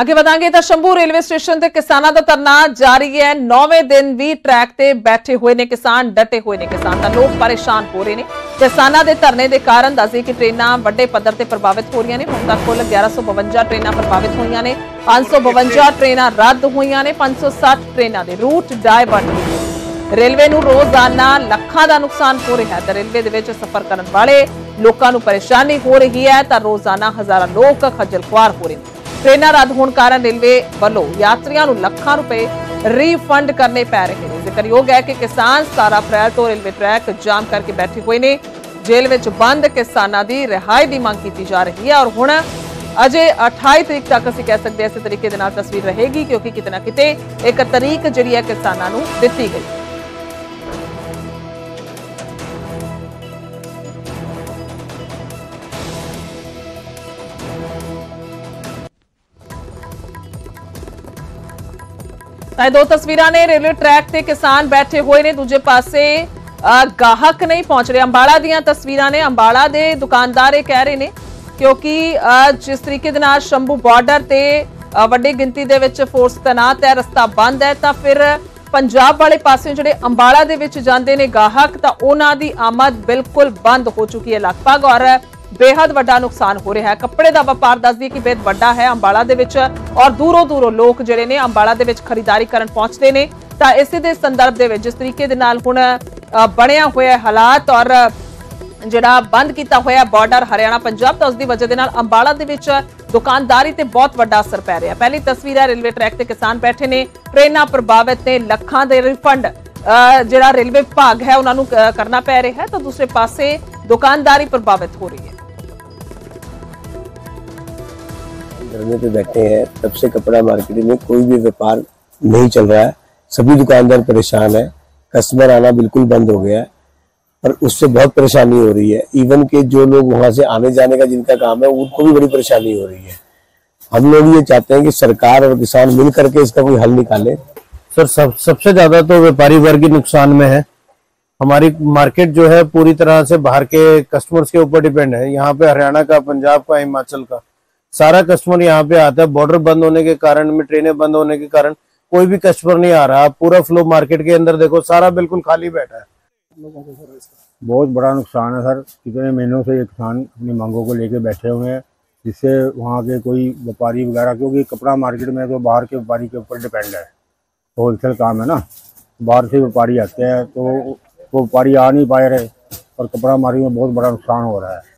ਅੱਗੇ ਵਧਾਂਗੇ ਤਾਂ Shambhu railway station ਤੇ ਕਿਸਾਨਾਂ ਦਾ ਧਰਨਾ ਜਾਰੀ ਹੈ। 9ਵੇਂ ਦਿਨ ਵੀ ਟਰੈਕ ਤੇ ਬੈਠੇ ਹੋਏ ਨੇ ਕਿਸਾਨ, ਡਟੇ ਹੋਏ ਨੇ ਕਿਸਾਨ। ਤਾਂ ਲੋਕ ਪਰੇਸ਼ਾਨ ਹੋ ਰਹੇ ਨੇ। ਕਿਸਾਨਾਂ ਦੇ ਧਰਨੇ ਦੇ ਕਾਰਨ ਦੱਸਦੇ ਕਿ ਟ੍ਰੇਨਾਂ ਵੱਡੇ ਪੱਧਰ ਤੇ ਪ੍ਰਭਾਵਿਤ ਹੋ ਰਹੀਆਂ ਨੇ। ਹੁਣ ਤੱਕ ਕੁੱਲ 1152 ਟ੍ਰੇਨਾਂ ਪ੍ਰਭਾਵਿਤ ਹੋਈਆਂ ਨੇ। 552 ਟ੍ਰੇਨਾਂ ਰੱਦ ਹੋਈਆਂ ਨੇ। 560 ਟ੍ਰੇਨਾਂ ਦੇ ਰੂਟ ਡਾਇਵਰਟ ਹੋਏ ਨੇ। ਰੇਲਵੇ ਨੂੰ ਰੋਜ਼ਾਨਾ ਲੱਖਾਂ ਦਾ ਨੁਕਸਾਨ ਹੋ ਰਿਹਾ ਹੈ। ਤਾਂ ਰੇਲਵੇ ਦੇ ਵਿੱਚ ਸਫ਼ਰ ਕਰਨ ਵਾਲੇ ਲੋਕਾਂ ਨੂੰ ਪਰੇਸ਼ਾਨੀ ਹੋ ਰਹੀ ਹੈ। ਤਾਂ ਰੋਜ਼ਾਨਾ ਹਜ਼ਾਰਾਂ ਲੋਕ ਖੱਜਲ ਖੁਆਰ ਹੋ ਰਹੇ ਨੇ। ਟ੍ਰੇਨਾਂ ਰੱਦ ਹੋਣ ਕਾਰਨ ਰੇਲਵੇ ਵੱਲੋਂ ਯਾਤਰੀਆਂ ਨੂੰ ਲੱਖਾਂ ਰੁਪਏ ਰੀਫੰਡ ਕਰਨੇ ਪੈ ਰਹੇ ਨੇ। ਜ਼ਿਕਰਯੋਗ ਹੈ ਕਿ ਕਿਸਾਨ 17 ਅਪ੍ਰੈਲ ਤੋਂ ਰੇਲਵੇ ਟਰੈਕ ਜਾਮ ਕਰਕੇ ਬੈਠੇ ਹੋਏ ਨੇ। ਜੇਲ੍ਹ ਵਿੱਚ ਬੰਦ ਕਿਸਾਨਾਂ ਦੀ ਰਿਹਾਈ ਦੀ ਮੰਗ ਕੀਤੀ ਜਾ ਰਹੀ ਹੈ ਔਰ ਹੁਣ ਅਜੇ 28 ਤਰੀਕ ਤੱਕ ਅਸੀਂ ਕਹਿ ਸਕਦੇ ਹਾਂ ਇਸੇ ਤਰੀਕੇ ਦੇ ਨਾਲ ਤਸਵੀਰ ਰਹੇਗੀ ਕਿਉਂਕਿ ਕਿਤੇ ਨਾ ਕਿਤੇ ਇੱਕ ਤਰੀਕ ਜਿਹੜੀ ਹੈ ਕਿਸਾਨਾਂ ਨੂੰ ਦਿੱਤੀ ਗਈ। ਤਾਂ ਇਹ ਦੋ ਤਸਵੀਰਾਂ ਨੇ, ਰੇਲਵੇ ਟਰੈਕ ਤੇ ਕਿਸਾਨ ਬੈਠੇ ਹੋਏ ਨੇ, ਦੂਜੇ ਪਾਸੇ ਗਾਹਕ ਨਹੀਂ ਪਹੁੰਚ ਰਹੇ। ਅੰਬਾਲਾ ਦੀਆਂ ਤਸਵੀਰਾਂ ਨੇ, ਅੰਬਾਲਾ ਦੇ ਦੁਕਾਨਦਾਰ ਇਹ ਕਹਿ ਰਹੇ ਨੇ, ਕਿਉਂਕਿ ਜਿਸ ਤਰੀਕੇ ਦੇ ਨਾਲ ਸ਼ੰਭੂ ਬਾਰਡਰ ਤੇ ਵੱਡੀ ਗਿਣਤੀ ਦੇ ਵਿੱਚ ਫੋਰਸ ਤੈਨਾਤ ਹੈ, ਰਸਤਾ ਬੰਦ ਹੈ, ਤਾਂ ਫਿਰ ਪੰਜਾਬ ਵਾਲੇ ਪਾਸੇ ਜਿਹੜੇ ਅੰਬਾਲਾ ਦੇ ਵਿੱਚ ਜਾਂਦੇ ਨੇ ਗਾਹਕ, ਤਾਂ ਉਹਨਾਂ ਦੀ ਆਮਦ ਬਿਲਕੁਲ ਬੰਦ ਹੋ ਚੁੱਕੀ ਹੈ, ਲਗਭਗ। ਔਰ ਬੇਹੱਦ ਵੱਡਾ ਨੁਕਸਾਨ ਹੋ ਰਿਹਾ ਹੈ। ਕੱਪੜੇ ਦਾ ਵਪਾਰ ਦੱਸਦੀ ਹੈ ਕਿ ਬੇਹਦ ਵੱਡਾ ਹੈ। ਅੰਬਾਲਾ ਦੇ ਵਿੱਚ ਔਰ ਦੂਰੋਂ ਦੂਰੋਂ ਲੋਕ ਜਿਹੜੇ ਨੇ ਅੰਬਾਲਾ ਦੇ ਵਿੱਚ ਖਰੀਦਦਾਰੀ ਕਰਨ ਪਹੁੰਚਦੇ ਨੇ। ਤਾਂ ਇਸੇ ਦੇ ਸੰਦਰਭ ਦੇ ਵਿੱਚ ਜਿਸ ਤਰੀਕੇ ਦੇ ਨਾਲ ਹੁਣ ਬਣਿਆ ਹੋਇਆ ਹਾਲਾਤ ਔਰ ਜਿਹੜਾ ਬੰਦ ਕੀਤਾ ਹੋਇਆ ਬਾਰਡਰ ਹਰਿਆਣਾ ਪੰਜਾਬ, ਤਾਂ ਉਸ ਦੀ ਵਜ੍ਹਾ ਦੇ ਨਾਲ ਅੰਬਾਲਾ ਦੇ ਵਿੱਚ ਦੁਕਾਨਦਾਰੀ ਤੇ ਬਹੁਤ ਵੱਡਾ ਅਸਰ ਪੈ ਰਿਹਾ ਪਹਿਲੀ ਤਸਵੀਰ ਹੈ ਰੇਲਵੇ ਟਰੈਕ ਤੇ ਕਿਸਾਨ ਬੈਠੇ ਨੇ। ਟ੍ਰੇਨਾਂ ਪ੍ਰਭਾਵਿਤ ਨੇ, ਲੱਖਾਂ ਦੇ ਰਿਫੰਡ ਜਿਹੜਾ ਰੇਲਵੇ ਵਿਭਾਗ ਹੈ ਉਹਨਾਂ ਨੂੰ ਕਰਨਾ ਪੈ ਰਿਹਾ ਤਾਂ ਦੂਸਰੇ ਪਾਸੇ ਦੁਕਾਨਦਾਰੀ ਪ੍ਰਭਾਵਿਤ ਹੋ ਰਹੀ ਹੈ। धरने पे बैठे हैं, तब से कपड़ा मार्केट में कोई भी व्यापार नहीं चल रहा है। सभी दुकानदार परेशान है, कस्टमर आना बिल्कुल बंद हो गया है, और उससे बहुत परेशानी हो रही है। इवन के जो लोग वहाँ से आने जाने का जिनका काम है, उनको भी बड़ी परेशानी हो रही है। हम लोग ये चाहते हैं कि सरकार और किसान मिल करके इसका कोई हल निकाले। सर, सब, सबसे ज़्यादा तो व्यापारी वर्ग ही नुकसान में है। हमारी मार्केट जो है पूरी तरह से बाहर के कस्टमर्स के ऊपर डिपेंड है। यहाँ पे हरियाणा का, पंजाब का, हिमाचल का। सारा कस्टमर यहाँ पे आता है। बॉर्डर बंद होने के कारण, में ट्रेनें बंद होने के कारण कोई भी कस्टमर नहीं आ रहा। पूरा फ्लो मार्केट के अंदर देखो, सारा बिल्कुल खाली बैठा है। बहुत बड़ा नुकसान है सर। कितने महीनों से ये किसान अपनी मांगों को लेके बैठे हुए हैं, जिससे वहाँ के कोई व्यापारी वगैरह, क्योंकि कपड़ा मार्केट में तो बाहर के व्यापारी के ऊपर डिपेंड है। होलसेल काम है ना। बाहर से व्यापारी आते हैं तो वो व्यापारी आ नहीं पाए रहे, और कपड़ा मार्केट में बहुत बड़ा नुकसान हो रहा है।